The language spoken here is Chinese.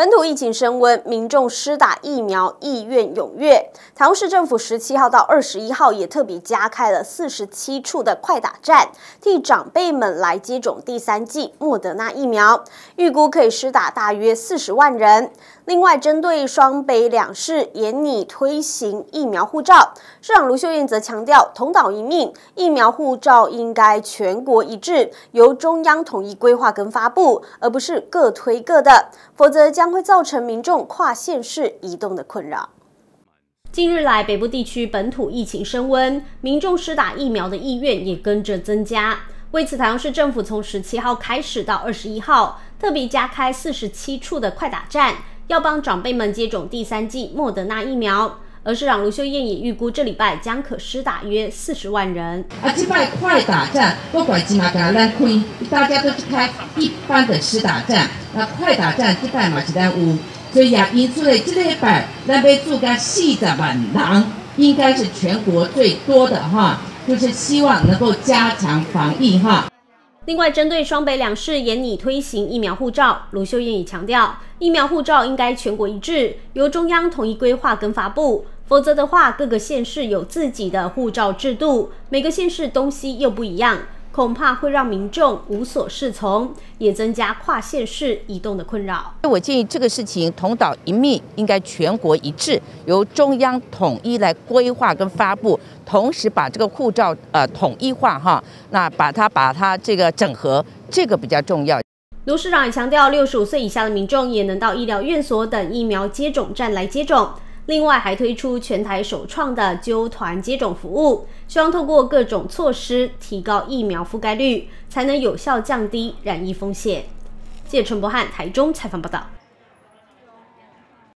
本土疫情升温，民众施打疫苗意愿踊跃。台中市政府十七号到二十一号也特别加开了四十七处的快打站，替长辈们来接种第三剂莫德纳疫苗，预估可以施打大约四十万人。另外，针对双北两市严拟推行疫苗护照，市长卢秀燕则强调，同岛一命，疫苗护照应该全国一致，由中央统一规划跟发布，而不是各推各的，否则将。会造成民众跨县市移动的困扰。近日来，北部地区本土疫情升温，民众施打疫苗的意愿也跟着增加。为此，台中市政府从十七号开始到二十一号，特别加开四十七处的快打站，要帮长辈们接种第三剂莫德纳疫苗。而市长卢秀燕也预估，这礼拜将可施打约四十万人。啊，这摆快打站，不管起码给咱开，大家都去开一般的施打站。那快打站这摆嘛是咱有，所以也因此嘞，这礼拜咱要做个四十万人，应该是全国最多的哈，就是希望能够加强防疫哈。另外，针对双北两市严拟推行疫苗护照，卢秀燕也强调，疫苗护照应该全国一致，由中央统一规划跟发布，否则的话，各个县市有自己的护照制度，每个县市东西又不一样。恐怕会让民众无所适从，也增加跨县市移动的困扰。我建议这个事情同岛一命，应该全国一致，由中央统一来规划跟发布，同时把这个护照呃统一化哈，那把它把它这个整合，这个比较重要。卢市长也强调，六十五岁以下的民众也能到医疗院所等疫苗接种站来接种。另外，还推出全台首创的揪团接种服务，希望透过各种措施提高疫苗覆盖率，才能有效降低染疫风险。谢陈博汉台中采访报道。